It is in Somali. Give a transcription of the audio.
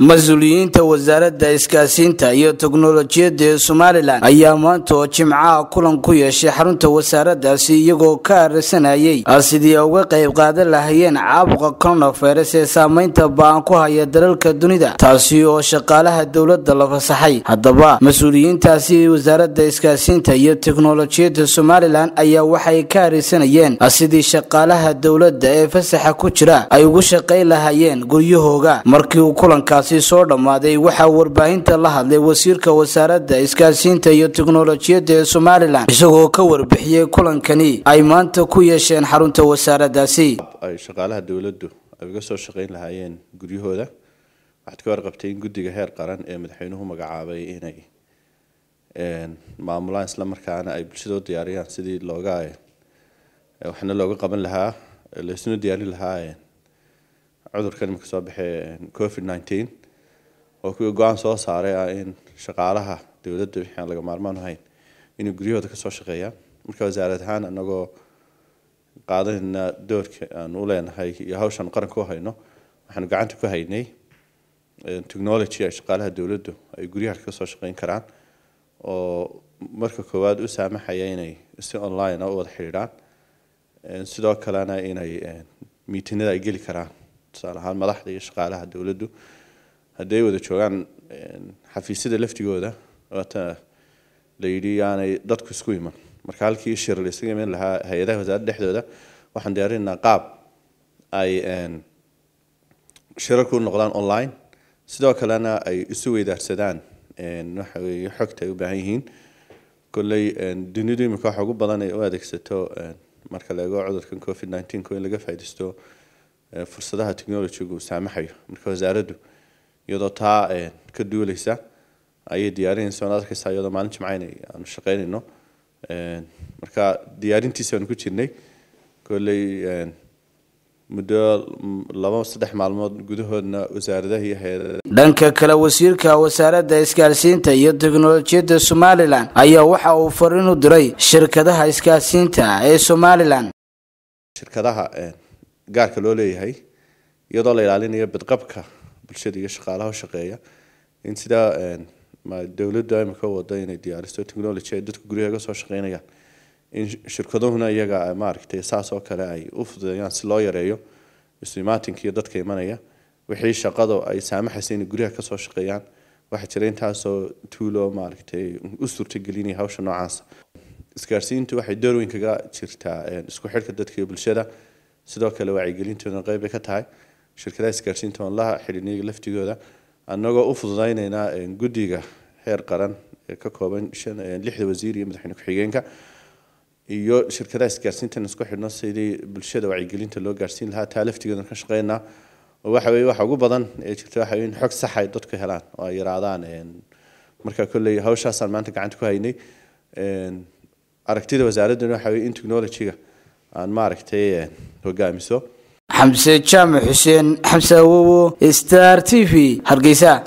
mas'uuliyiinta wasaaradda iskaasiinta iyo teknolojiyadda ee somalilan ayaa maanta oo jimcaha kulan ku yeeshay xarunta wasaaraddaasi iyagoo ka arisanayay sidii ay uga qayb qaadan lahayeen caabuqa coronavirus ee saameynta ba'an ku haya dalalka dunida taasi oo shaqaalaha dowladda la fasaxay. Haddaba mas'uuliyiintaasi wasaaradda iskaasiinta iyo teknolojiyadda somalilan ayaa waxay ka arisanayeen sidii shaqaalaha dowladda ee fasaxa ku jira ay ugu shaqayn lahayeen guryahooga markii uu kulankaasi soo dhammaaday. Waxaa warbaahinta la hadlay wasiirka wasaaradda iskaasiinta iyo teknolojiyadda ee somalilan isagoo ka warbixiyey kulankani. Ay maanta ku yeesheen xarunta wasaaraddaasi ay shaqaalaha dowladdu ay uga soo shaqayn lahaayeen guryahooda. Waxaad ka warqabtay in guddiga heer qaran ee madaxweynuhu magacaabay inay maamulaan isla markaana ay bulshada u diyaariyaan sidii looga waxna looga qaban lahaa laysuna diyaarin lahaa cudurkan imika soo baxee covid nineteen oo kuwii go'aan soo saaray ah in shaqaalaha dowladda wixii aan laga maarmaan ahayn inay guryahooda ka soo shaqeeyaan marka wasaarad ahaan anagoo qaadanayna doorka aan u leenahay iyo hawshan qaranka u hayno waxaanu gacanta ku haynay technology ay shaqaalaha dowladdu ay guryaha ka soo shaqeyn karaan oo marka koowaad u saamaxaya inay si online u wada xidhiidhaan sidoo kalena inay miitinada ay geli karaan ahaan madaxda iyo shaqaalaha dowladdu haddii ay wada joogaan xafiisyada laftigooda waata la yidhi yaanay dadku isku iman marka halkii shir la isaga iman lahaa hay-adaha wasaaradda dhexdooda waxaan diyaarinaynaa qaab ay shirarku u noqdaan online sidoo kalena ay isu weydaarsadaan waxa weeye xogta ay u baahan yihiin kolley dunidu imika waxa ugu badan ay u adeegsato marka la eego cudurkan covid nineteen ko in laga faaidaysto fursadaha technologyga uu saamaxayo. Marka wasaaraddu iyadoo taa ka duuleysa ayay diyaarinaysa waad arkaysaa iyadoo maalin jimcayn aanu shaqeynayno marka diyaarintiisa aanu ku jirnay kolley muddo laba saddex maalmood gudahoodna wasaaradaha iyo hay'adada dhanka kale wasiirka wasaaradda isgaarsiinta iyo teknolojiyadda somalilan ayaa waxa uu fariin u diray shirkadaha isgaarsiinta ee somalilan. Shirkadaha gaarka loo leeyahay iyadoo la ilaalinayo badqabka bulshada iyo shaqaalaha shaqeeya in sidaa dowladda imika wado inay diyaariso technology ay dadku guryaha ga soo shaqeynayaan in shirkaduhuna iyaga maaragtay saas oo kale ay u fududeeyaan si loo yareeyo istimaatinka iyo dadka imanaya wixii shaqadu ay saamaxaysa inay guryaha kasoo shaqeeyaan waxaa jira intaasoo tuulo maaragtay u suurtagelinaya hawsha noocaasa isgaarsiintu waxay door weyn kaga jirtaa isku xidhka dadka iyo bulshada sidoo kale wacyigelintoodana qeyb bay ka tahay shirkadaha isgaarsiinta waan la xidhiidnay laftigooda annagoo u fududeyneynaa guddiga heer qaran ee ka kooban lixda wasiir iyo madaxweyne ku-xigeenka iyo shirkadaha isgaarsiintan isku xidhno sidii bulshada wacyigelinta loo gaarsiin lahaa taa laftigeeda ka shaqeynaa oo waxa weye waxa ugu badan ee jirta waxa in xog sax ay dadku helaan oo ay yaraadaan marka kolley hawshaasaan maanta gacanta ku haynay aragtida wasaaradduna waxa weye in technology-ga aan maaragtay hogaamiso. Xamse jaamac xuseen xamse awowo star t v. Hargeysa